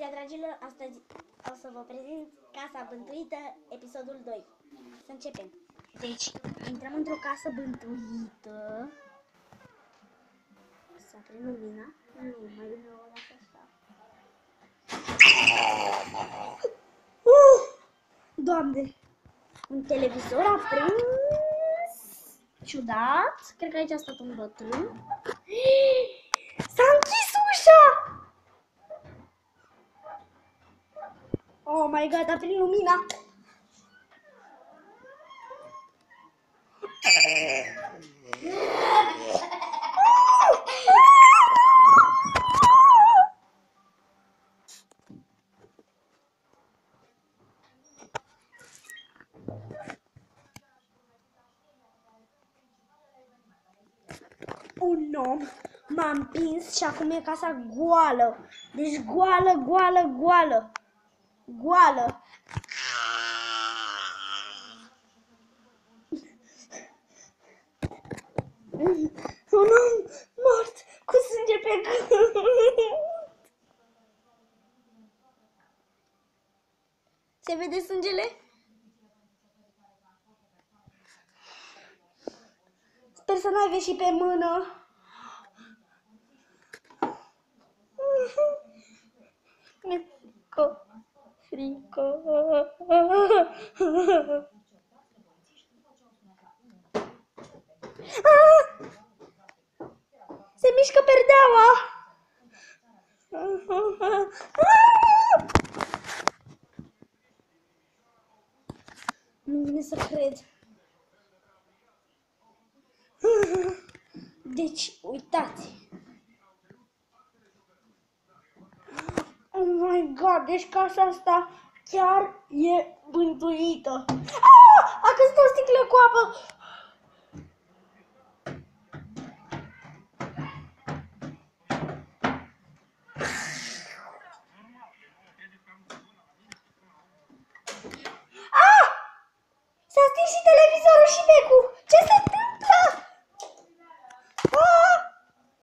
ziua, dragilor! Astăzi o să vă prezint Casa Bântuită, episodul 2. Să începem. Deci, intrăm într-o casă bântuită. Să aprin lumina. Nu, mai bine o las așa. Uh! Doamne! Un televizor aprins. Ciudat. Cred că aici a stat un bătrân. Oh my god, a prin lumina! Un om m-a împins și acum e casa goală. Deci goală, goală, goală. Goală. Un om mort cu sânge pe gât. Se vede sângele? Sper să n-ai și pe mână. Frică, frică. Ah! Se mișcă perdeaua. Ah! Nu vine să cred. Deci, uitați. My god, deci casa asta chiar e bântuită. Ah! A căzut o sticlă cu apă.